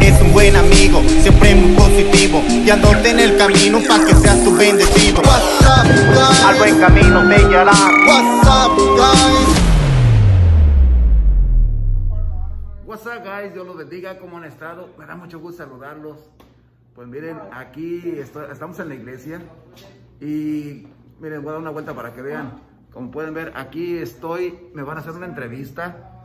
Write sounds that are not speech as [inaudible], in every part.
Es un buen amigo, siempre muy positivo, guiándote en el camino para que seas tu bendecido. Al buen camino te guiará. What's up guys, Dios los bendiga, ¿cómo han estado? Me da mucho gusto saludarlos. Pues miren, aquí estoy- estamos en la iglesia y miren, voy a dar una vuelta para que vean. Como pueden ver, aquí estoy, me van a hacer una entrevista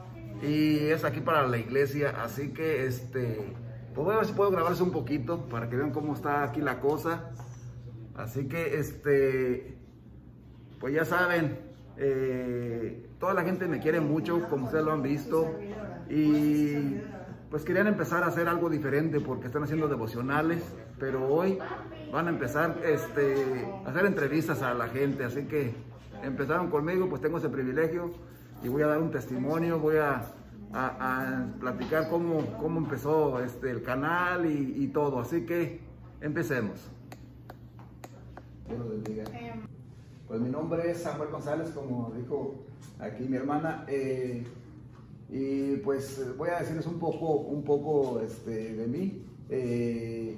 y es aquí para la iglesia, así que este, pues voy a ver si puedo grabarles un poquito para que vean cómo está aquí la cosa. Así que este, pues ya saben, eh, toda la gente me quiere mucho, como ustedes lo han visto. Y pues querían empezar a hacer algo diferente porque están haciendo devocionales, pero hoy van a empezar este, a hacer entrevistas a la gente. Así que empezaron conmigo, pues tengo ese privilegio y voy a dar un testimonio, voy a, a- platicar cómo, cómo empezó este, el canal y, todo. Así que empecemos. Dios los bendiga. Pues mi nombre es Samuel González, como dijo aquí mi hermana. eh, y pues voy a decirles un poco, un poco este, de mí. Eh,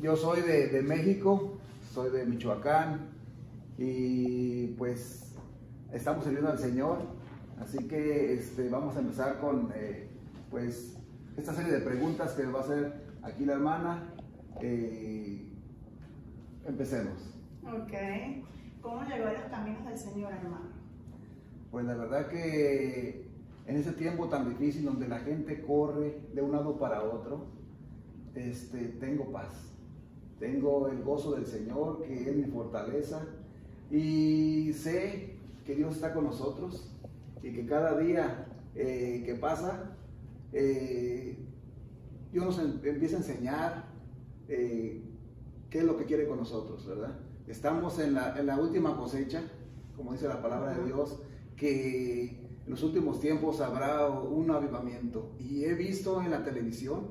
yo soy de, de México, soy de Michoacán y pues estamos sirviendo al Señor. Así que este, vamos a empezar con eh, pues esta serie de preguntas que va a hacer aquí la hermana. Eh, empecemos. Ok. ¿Cómo llegó a los caminos del Señor, hermano? Pues la verdad que en ese tiempo tan difícil donde la gente corre de un lado para otro, este, tengo paz. Tengo el gozo del Señor, que es mi fortaleza. Y sé que Dios está con nosotros y que cada día eh, que pasa, eh, Dios nos em- empieza a enseñar eh, qué es lo que quiere con nosotros, ¿verdad? Estamos en la, en la última cosecha, como dice la palabra de Dios, que en los últimos tiempos habrá un avivamiento. Y he visto en la televisión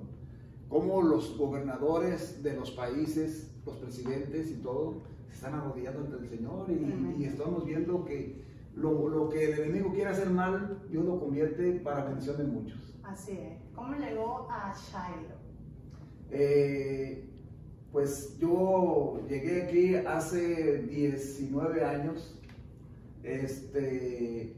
cómo los gobernadores de los países, los presidentes y todo, se están arrodillando ante el Señor y, y estamos viendo que lo, lo que el enemigo quiere hacer mal, Dios lo convierte para bendición de muchos. Así es. ¿Cómo llegó a Shiloh? Eh, pues yo llegué aquí hace 19 años. Este,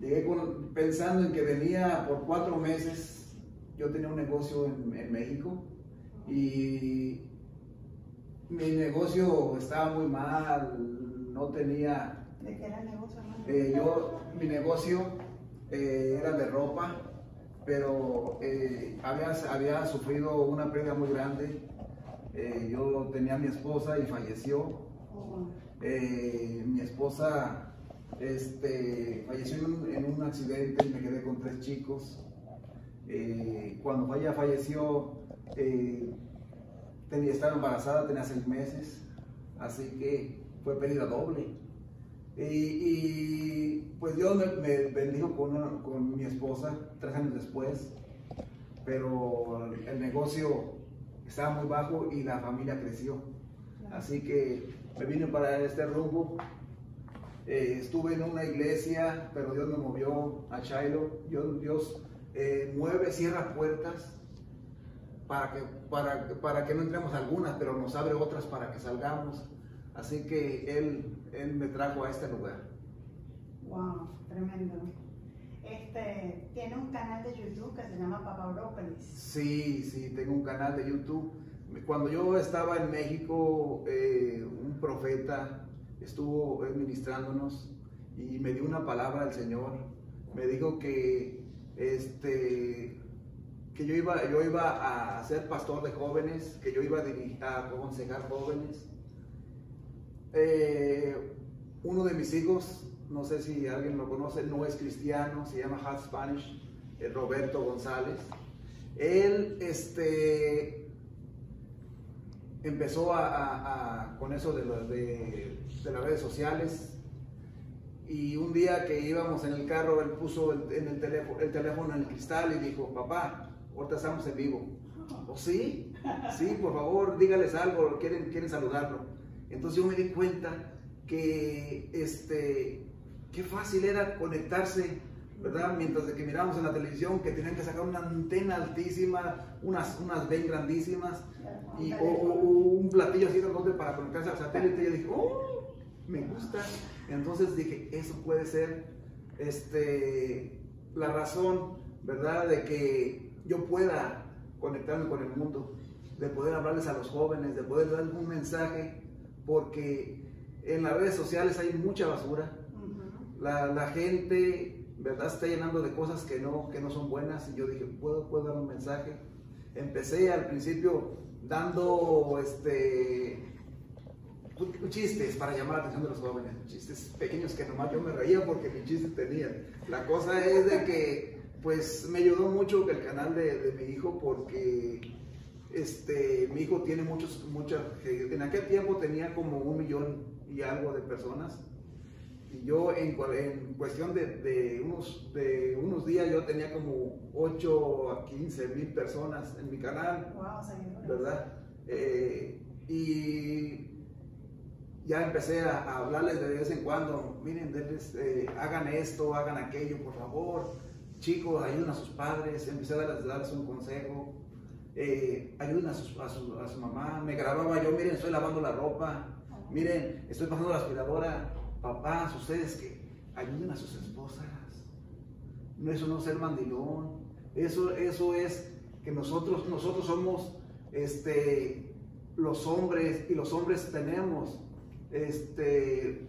llegué con- pensando en que venía por cuatro meses. Yo tenía un negocio en, en México y mi negocio estaba muy mal, no tenía ¿De qué era el negocio, hermano? eh, yo, mi negocio eh, era de ropa, pero eh, había, había sufrido una pérdida muy grande. Yo tenía a mi esposa y falleció. Oh, mi esposa este, falleció en un, en un accidente y me quedé con tres chicos. Cuando ella falleció, tenía, estaba embarazada, tenía seis meses, así que fue pérdida doble. Y, y, pues Dios me, me bendijo con, una- con mi esposa tres años después, pero el negocio estaba muy bajo y la familia creció. Así que me vine para este rumbo. Eh, estuve en una iglesia, pero Dios me movió a Shiloh. Dios, Dios eh, mueve, cierra puertas para que, para, para que no entremos algunas, pero nos abre otras para que salgamos. Así que Él, él me trajo a este lugar. wow, tremendo. Este, tiene un canal de YouTube que se llama Papa Brócolis. Sí, sí, tengo un canal de YouTube. Cuando yo estaba en México, eh, un profeta estuvo ministrándonos y me dio una palabra al Señor. Me dijo que, este, que yo, iba, yo iba a ser pastor de jóvenes, que yo iba a, dirigir, a aconsejar jóvenes. Eh, uno de mis hijos, no sé si alguien lo conoce, no es cristiano, se llama Half Spanish, eh, Roberto González. Él este, empezó a, a- a- con eso de, lo- de- de las redes sociales y un día que íbamos en el carro, él puso el, en el, teléfono, el teléfono en el cristal y dijo, papá, ahorita estamos en vivo. ¿O sí? Sí, por favor, dígales algo, quieren, quieren saludarlo. Entonces yo me di cuenta que este, qué fácil era conectarse ¿verdad? Mientras de que mirábamos en la televisión que tenían que sacar una antena altísima, unas, unas B grandísimas, y, o, un platillo así donde para conectarse al satélite, y yo dije, oh, me gusta. Entonces dije, eso puede ser este, la razón, ¿verdad? De que yo pueda conectarme con el mundo, de poder hablarles a los jóvenes, de poder darles un mensaje, porque en las redes sociales hay mucha basura. la, la, gente, ¿verdad? Está llenando de cosas que no, que no son buenas y yo dije, ¿puedo, puedo dar un mensaje? Empecé al principio dando este, chistes para llamar la atención de los jóvenes, chistes pequeños que nomás yo me reía porque mi chiste tenía. La cosa es de que pues me ayudó mucho el canal de, de mi hijo porque este, mi hijo tiene muchos, muchas, en aquel tiempo tenía como un millón y algo de personas. Y yo en, en cuestión de, de, unos, de unos días yo tenía como 8 a 15 mil personas en mi canal. ¿Verdad? Eh, y ya empecé a, hablarles de vez en cuando, miren, eh, hagan esto, hagan aquello, por favor. Chicos, ayuden a sus padres. Empecé a darles, darles un consejo eh, ayuden a su, a, su, mamá, me grababa yo, miren, estoy lavando la ropa, miren, estoy pasando la aspiradora, papá, ustedes que ayuden a sus esposas. No, eso no es ser mandilón, eso, eso es que nosotros, nosotros somos este, los hombres y los hombres tenemos este,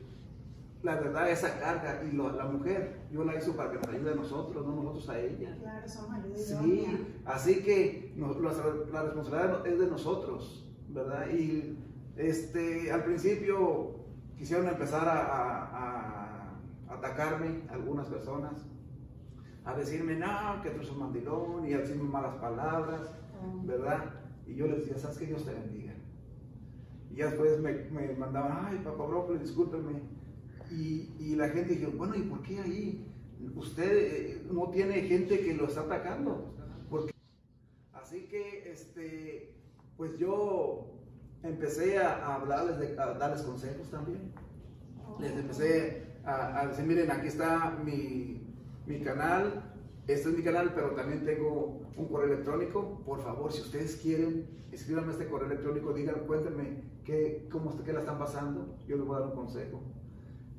la verdad, esa carga y la mujer, yo la hizo para que nos ayude a nosotros, no nosotros a ella. Claro, somos Sí, así que la, responsabilidad es de nosotros, ¿verdad? Y este, al principio quisieron empezar a, atacarme algunas personas, a decirme, no, que tú eres un mandilón, y a decirme malas palabras. ¿verdad? Y yo les decía, ¿sabes que Dios te bendiga? Y después me, me mandaban, ay, papá brócoli, discúlpeme y, la gente dijo, bueno, ¿y por qué ahí? Usted eh, no tiene gente que lo está atacando. Porque... Así que, este, pues yo empecé a, hablarles, de, a darles consejos también. Les empecé a, decir, miren, aquí está mi, mi canal, este es mi canal, pero también tengo un correo electrónico. Por favor, si ustedes quieren, escríbanme este correo electrónico, digan, cuéntenme qué, cómo, qué la están pasando. Yo les voy a dar un consejo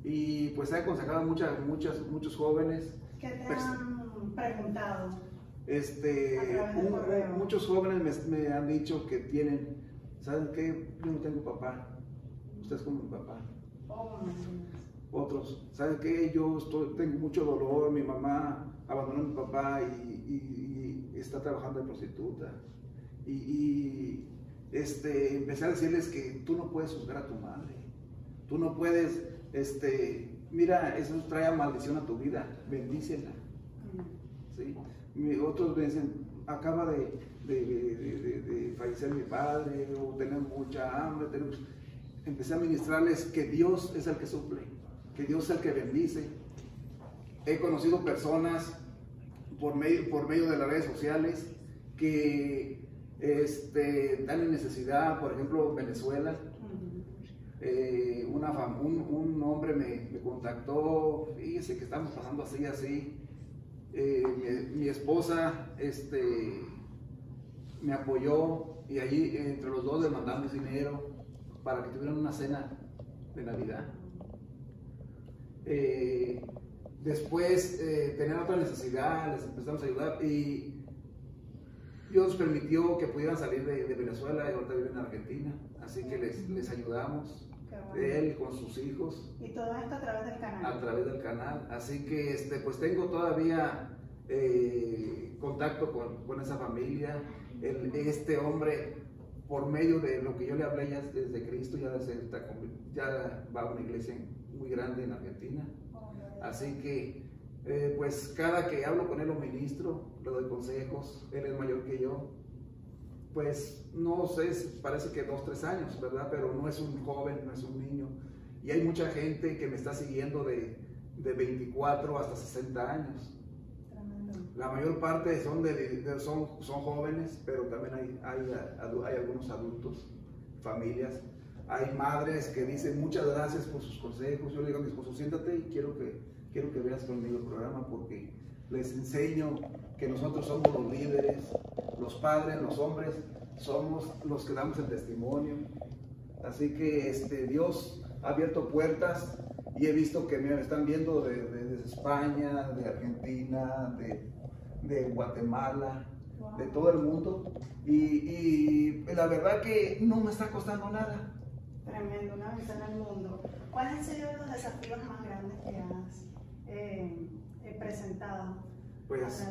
y pues he aconsejado a muchas, muchas, muchos jóvenes. ¿Qué te han preguntado? Este, muchos jóvenes me, han dicho que tienen, ¿saben qué? Yo no tengo papá, usted es como mi papá. Oh, Otros, ¿saben qué? Yo estoy, tengo mucho dolor, mi mamá abandonó a mi papá y, y, está trabajando de prostituta. Y, y este, empecé a decirles que tú no puedes juzgar a tu madre, tú no puedes este, mira, eso trae maldición a tu vida, bendícela. ¿Sí? Otros dicen, acaba de, de, fallecer mi padre, o tenemos mucha hambre, tenemos... Empecé a ministrarles que Dios es el que suple, que Dios es el que bendice. He conocido personas por medio, por medio de las redes sociales que este, están en necesidad, por ejemplo, Venezuela, eh, un, hombre me, contactó, fíjese que estamos pasando así, así. Eh, mi, esposa este, me apoyó y allí entre los dos le mandamos dinero para que tuvieran una cena de Navidad. Eh, después tenían otra necesidad, les empezamos a ayudar y Dios permitió que pudieran salir de, Venezuela y ahorita viven en Argentina, así que les, les ayudamos él con sus hijos. Y todo esto a través del canal. A través del canal. Así que este, pues tengo todavía eh, contacto con, con, esa familia. este hombre, por medio de lo que yo le hablé ya desde Cristo, ya, ya va a una iglesia muy grande en Argentina. Así que, eh, pues cada que hablo con él o ministro, le doy consejos. Él es mayor que yo pues no sé, parece que dos, tres años, ¿verdad? Pero no es un joven, no es un niño. Y hay mucha gente que me está siguiendo de, de 24 hasta 60 años. La mayor parte son, de, son, son jóvenes, pero también hay, hay, hay algunos adultos, familias. Hay madres que dicen muchas gracias por sus consejos. Yo le digo a mi esposo, siéntate y quiero que, quiero que veas conmigo el programa porque les enseño que nosotros somos los líderes, los padres, los hombres, somos los que damos el testimonio. Así que este, Dios ha abierto puertas y he visto que me están viendo de, España, de Argentina, de, Guatemala, de todo el mundo. Y, la verdad que no me está costando nada. Tremendo, una en el mundo. ¿Cuáles han sido los desafíos más grandes que has eh, presentado? Pues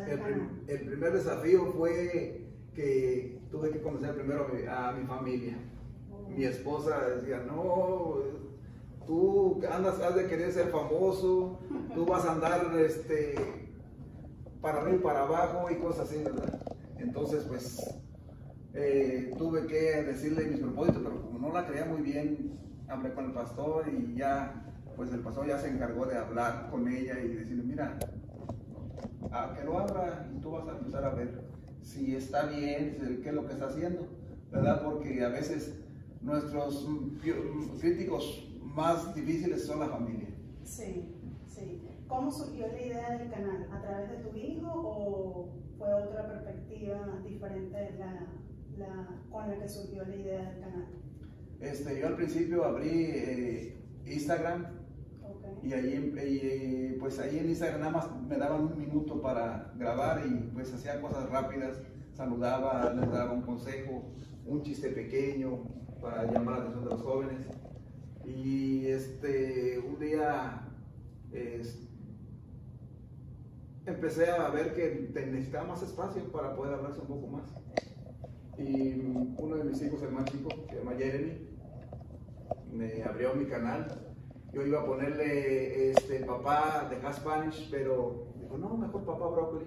el, primer desafío fue que tuve que conocer primero a mi, familia. Oh. Mi esposa decía, no, tú andas, has de querer ser famoso, tú vas a andar este, para arriba y para abajo y cosas así, ¿verdad? Entonces, pues, eh, tuve que decirle mis propósitos, pero como no la creía muy bien, hablé con el pastor y ya, pues el pastor ya se encargó de hablar con ella y decirle, mira, a que lo abra y tú vas a empezar a ver si está bien, qué es lo que está haciendo, ¿verdad? Porque a veces nuestros críticos más difíciles son la familia. Sí, sí. ¿Cómo surgió la idea del canal? ¿A través de tu hijo o fue otra perspectiva diferente la, la, con la que surgió la idea del canal? Este, yo al principio abrí eh, Instagram y ahí, pues ahí en Instagram nada más me daban un minuto para grabar y pues hacía cosas rápidas, saludaba, les daba un consejo, un chiste pequeño para llamar la atención de los jóvenes. Y este, un día empecé a ver que necesitaba más espacio para poder hablarse un poco más. Y uno de mis hijos, el más chico, que se llama Jeremy, me abrió mi canal. Yo iba a ponerle este, papá de Spanish, pero dijo, no, mejor papá brócoli.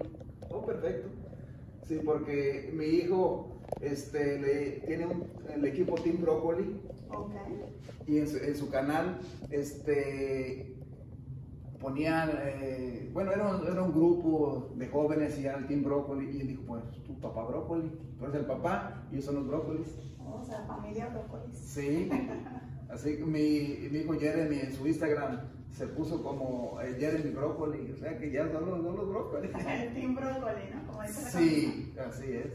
Oh, perfecto. Sí, porque mi hijo este, le, tiene el equipo Team Brócoli y en su, canal este, ponían, eh, bueno, era un, era un, grupo de jóvenes y era el Team Brócoli y él dijo, pues tu papá Brócoli, tú eres el papá y ellos son los brócolis. o sea, familia Brócolis. Sí, así que mi, mi hijo Jeremy en su Instagram se puso como el Jeremy Brócoli, o sea que ya son los, los brócolis. [laughs] El Team Brócoli, ¿no? Como sí, así es.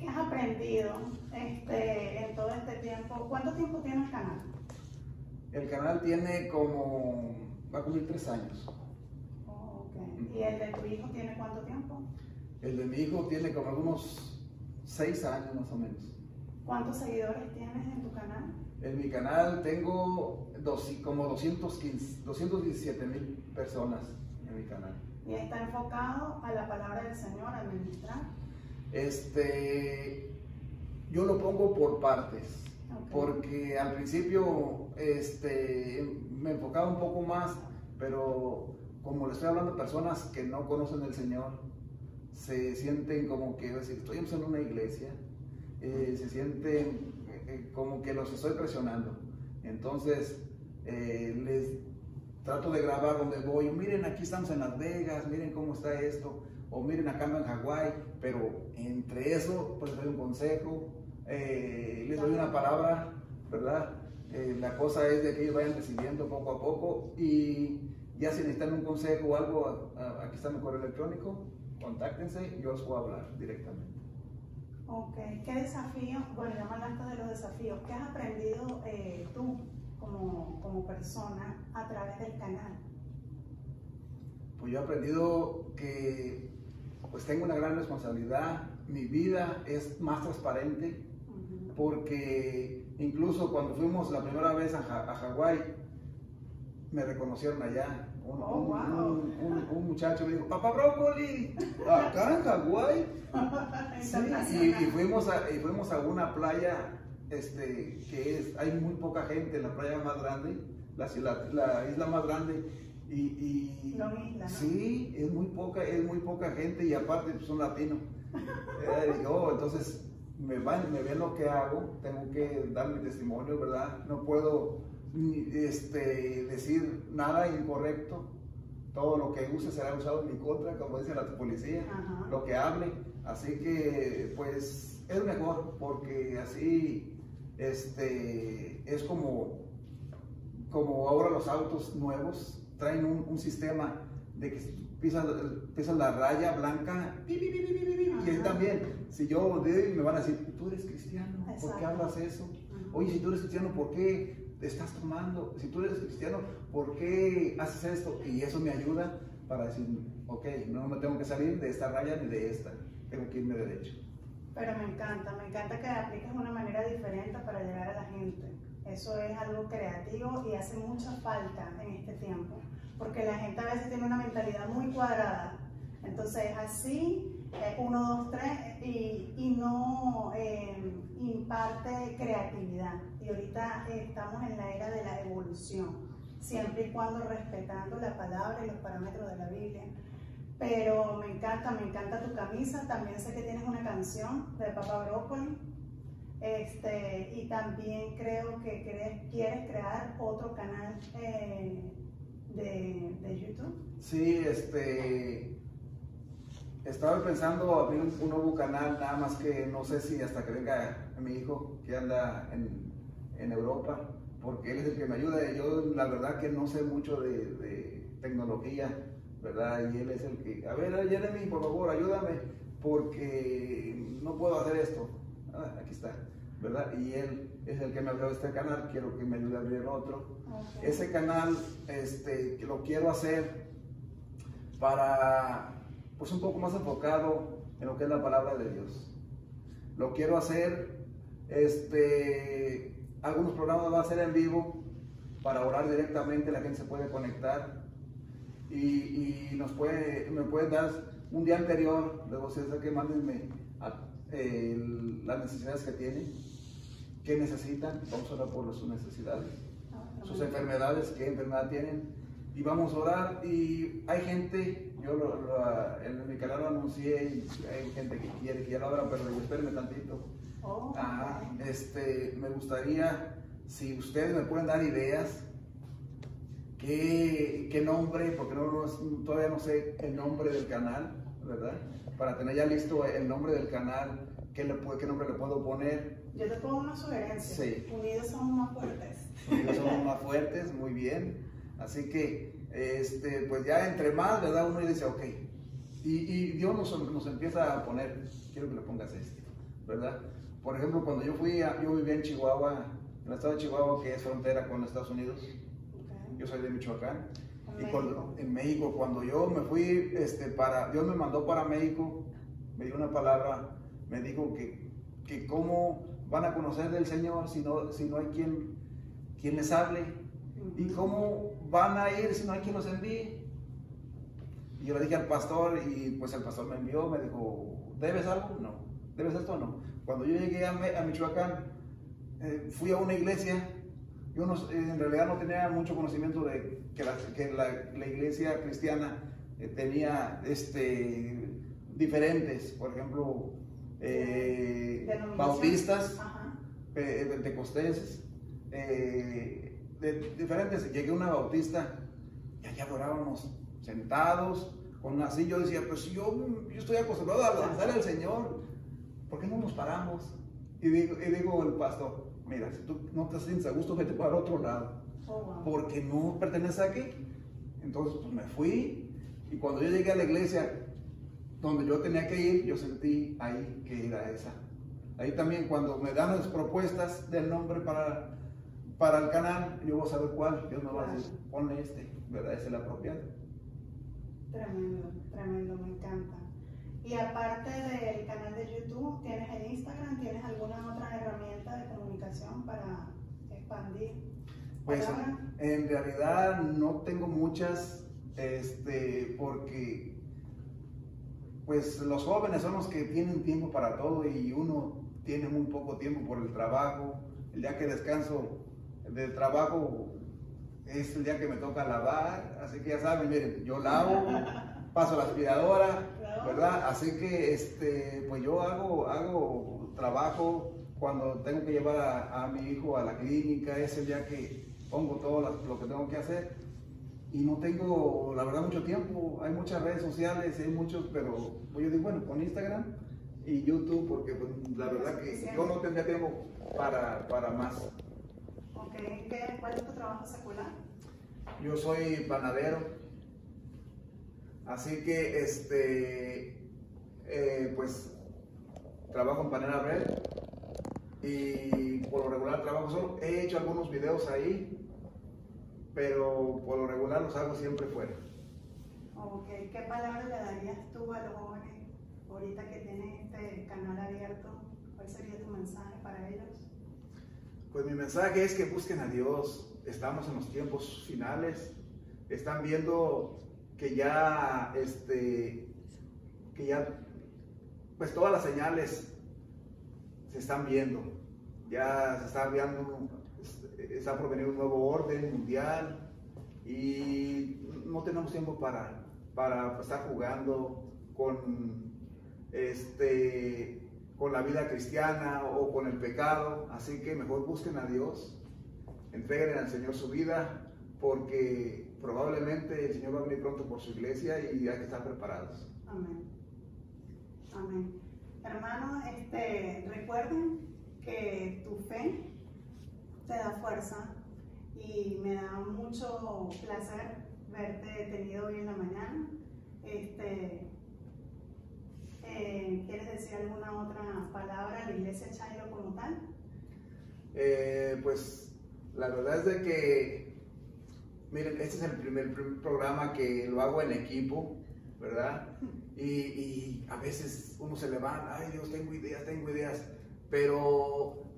¿Qué has aprendido este, en todo este tiempo? ¿Cuánto tiempo tiene el canal? El canal tiene como, va a cumplir tres años. Oh, ¿Y el de tu hijo tiene cuánto tiempo? El de mi hijo tiene como algunos seis años más o menos. ¿Cuántos seguidores tienes en tu canal? En mi canal tengo dos, como 215, 217 mil personas en mi canal. ¿Y está enfocado a la palabra del Señor, a ministrar? Este, yo lo pongo por partes, porque al principio este, me enfocaba un poco más, pero como le estoy hablando a personas que no conocen el Señor, se sienten como que, decir, estoy en una iglesia, eh, se sienten eh, eh, como que los estoy presionando. Entonces, les trato de grabar donde voy, miren, aquí estamos en Las Vegas, miren cómo está esto, o miren acá en Hawái, pero entre eso, pues les doy un consejo, eh, les doy una palabra, ¿verdad? Eh, la cosa es de que ellos vayan recibiendo poco a poco y ya si necesitan un consejo o algo, aquí está mi correo electrónico, contáctense y yo os puedo hablar directamente. Ok, ¿qué desafíos, bueno, ya me hablaste de los desafíos, ¿qué has aprendido eh, tú como, como persona a través del canal? Pues yo he aprendido que pues tengo una gran responsabilidad, mi vida es más transparente, porque incluso cuando fuimos la primera vez a, Hawái, me reconocieron allá. Oh, un, muchacho me dijo, papá brócoli, acá en Hawái. [laughs] y, fuimos a, y fuimos a una playa este, que es, hay muy poca gente, la playa más grande, la, la isla más grande, y, Sí, es muy poca, es muy poca gente y aparte pues, son latinos. [laughs] eh, oh, entonces me, van, me ven lo que hago, tengo que dar mi testimonio, ¿verdad? No puedo este, decir nada incorrecto. Todo lo que use será usado en mi contra, como dice la policía, lo que hable. Así que, pues, es mejor porque así este, es como, como ahora los autos nuevos traen un, sistema de que pisas, pisas la raya blanca, y ahí también, si yo me van a decir, tú eres cristiano, ¿por qué hablas eso? Oye, si tú eres cristiano, ¿por qué estás tomando? Si tú eres cristiano, ¿por qué haces esto? Y eso me ayuda para decir, ok, no me tengo que salir de esta raya ni de esta, tengo que irme derecho. Pero me encanta, me encanta que apliques una manera diferente para llegar a la gente. Eso es algo creativo y hace mucha falta en este tiempo, porque la gente a veces tiene una mentalidad muy cuadrada. Entonces es así, uno, dos, tres, y, no eh, imparte creatividad. Y ahorita estamos en la era de la evolución, siempre y cuando respetando la palabra y los parámetros de la Biblia. Pero me encanta, me encanta tu camisa. También sé que tienes una canción de Papa Brócoli. Este, y también creo que quieres, crear otro canal eh, de, de, YouTube. Sí, este, estaba pensando abrir un, nuevo canal, nada más que no sé si hasta que venga mi hijo que anda en, en Europa, porque él es el que me ayuda. Yo la verdad que no sé mucho de, de tecnología, ¿verdad? Y él es el que, a ver, Jeremy, por favor, ayúdame, porque no puedo hacer esto. Ah, aquí está. ¿verdad? Y él es el que me abrió este canal, quiero que me ayude a abrir otro. Ese canal este, lo quiero hacer para, pues un poco más enfocado en lo que es la palabra de Dios. Lo quiero hacer, este, algunos programas va a ser en vivo para orar directamente, la gente se puede conectar y, y nos puede, me pueden dar un día anterior, luego si que mándenme las necesidades que tienen qué necesitan, vamos a orar por sus necesidades, sus enfermedades, qué enfermedad tienen, y vamos a orar. Y hay gente, yo en mi canal lo anuncié, hay gente que quiere que ya lo abra, pero espérenme tantito. Oh, ah, este, me gustaría, si ustedes me pueden dar ideas, qué, qué nombre, porque no, todavía no sé el nombre del canal, ¿verdad? Para tener ya listo el nombre del canal, qué, le, qué nombre le puedo poner yo te pongo una sugerencia. Unidos somos más fuertes. Unidos somos [laughs] más fuertes, muy bien. Así que, este, pues ya entre más, ¿verdad? Uno dice, ok. Y, y Dios nos, nos, empieza a poner, quiero que le pongas esto, ¿verdad? Por ejemplo, cuando yo fui, a, yo vivía en Chihuahua, en el estado de Chihuahua, que es frontera con Estados Unidos. Yo soy de Michoacán. En, y México. en México, cuando yo me fui, este, para, Dios me mandó para México, me dio una palabra, me dijo que, que cómo van a conocer del Señor si no, si no hay quien, quien les hable? ¿Y cómo van a ir si no hay quien los envíe? Y yo le dije al pastor y pues el pastor me envió, me dijo, ¿debes algo? No. ¿Debes esto no? Cuando yo llegué a, Michoacán, eh, fui a una iglesia, yo en realidad no tenía mucho conocimiento de que la, que la, iglesia cristiana eh, tenía este, diferentes, por ejemplo, eh, bautistas, eh, pentecostés, eh, de, diferentes. Llegué a una bautista y allá adorábamos sentados, con así. Yo decía, pues yo, yo estoy acostumbrado a danzar al Señor, ¿por qué no nos paramos? Y digo, y digo el pastor, mira, si tú no te sientes a gusto, vete para otro lado, oh, porque no perteneces aquí. Entonces, pues me fui y cuando yo llegué a la iglesia, donde yo tenía que ir, yo sentí ahí que era esa. Ahí también cuando me dan las propuestas del nombre para, para el canal, yo voy a saber cuál. Dios me va a decir, ponle este, ¿verdad? Es el apropiado. Tremendo, tremendo, me encanta. Y aparte del canal de YouTube, ¿tienes el Instagram? ¿Tienes alguna otra herramienta de comunicación para expandir? Pues en realidad no tengo muchas, este, porque pues los jóvenes son los que tienen tiempo para todo y uno tiene muy poco tiempo por el trabajo. El día que descanso del trabajo es el día que me toca lavar, así que ya saben, miren, yo lavo, [laughs] paso la aspiradora, ¿verdad? Así que este, pues yo hago, hago trabajo cuando tengo que llevar a, mi hijo a la clínica, es el día que pongo todo lo que tengo que hacer y no tengo, la verdad, mucho tiempo. Hay muchas redes sociales, hay muchos, pero pues yo digo, bueno, con Instagram y YouTube, porque pues, la verdad que yo no tendría tiempo para, para más. Okay. ¿Cuál es tu trabajo secular? Yo soy panadero. Así que, este, eh, pues, trabajo en Panera Bread y por lo regular trabajo solo. He hecho algunos videos ahí, pero por lo regular los hago siempre fuera. Ok, ¿qué palabra le darías tú a los jóvenes ahorita que tienen este canal abierto? ¿Cuál sería tu mensaje para ellos? Pues mi mensaje es que busquen a Dios. Estamos en los tiempos finales. Están viendo que ya, este, que ya, pues todas las señales se están viendo. Ya se está viendo, está por venir un nuevo orden mundial y no tenemos tiempo para, para estar jugando con, este, con la vida cristiana o con el pecado. Así que mejor busquen a Dios, entreguen al Señor su vida, porque probablemente el Señor va a venir pronto por su iglesia y hay que estar preparados. Amén. Amén. Hermanos, este, recuerden que tu fe te da fuerza y me da mucho placer verte detenido hoy en la mañana. Este, eh, ¿Quieres decir alguna otra palabra a la iglesia Chairo como tal? Eh, pues la verdad es que, miren, este es el primer, primer programa que lo hago en equipo, ¿verdad? Y, y, a veces uno se levanta, ay Dios, tengo ideas, tengo ideas, pero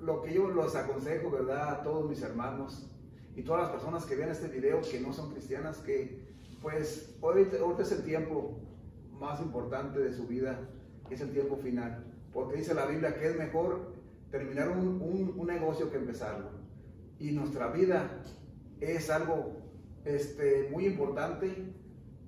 lo que yo los aconsejo, ¿verdad? A todos mis hermanos y todas las personas que vean este video que no son cristianas, que pues ahorita, ahorita es el tiempo más importante de su vida, es el tiempo final, porque dice la Biblia que es mejor terminar un, un, negocio que empezarlo. Y nuestra vida es algo este, muy importante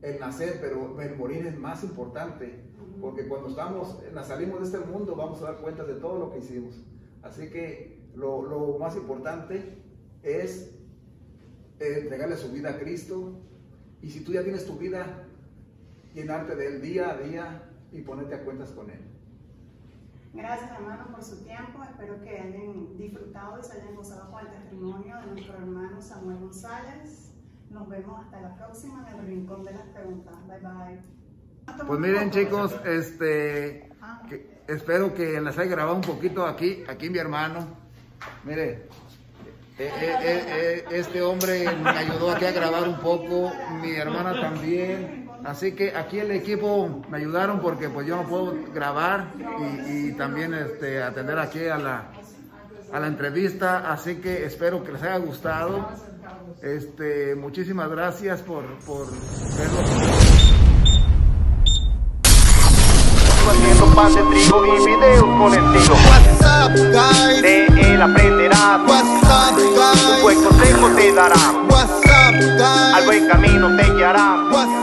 el nacer, pero el morir es más importante, porque cuando estamos, salimos de este mundo vamos a dar cuenta de todo lo que hicimos. Así que lo, lo más importante es entregarle su vida a Cristo, y si tú ya tienes tu vida, llenarte de él día a día y ponerte a cuentas con él. Gracias hermanos por su tiempo, espero que hayan disfrutado y se hayan gozado con el testimonio de nuestro hermano Samuel González. Nos vemos hasta la próxima en el rincón de las preguntas. Bye bye. Pues miren chicos, este, espero que les haya grabado un poquito aquí, aquí mi hermano. Mire, eh, eh, eh, este hombre me ayudó aquí a grabar un poco, mi hermana también. Así que aquí el equipo me ayudaron porque pues yo no puedo grabar y, y también este, atender aquí a la, a la entrevista. Así que espero que les haya gustado. Este, muchísimas gracias por, por verlo. Pan de trigo y videos con estilo. What's up, guys? De él aprenderás. What's up, Un guys? buen consejo te dará. What's up, Al guys? buen camino te guiará. What's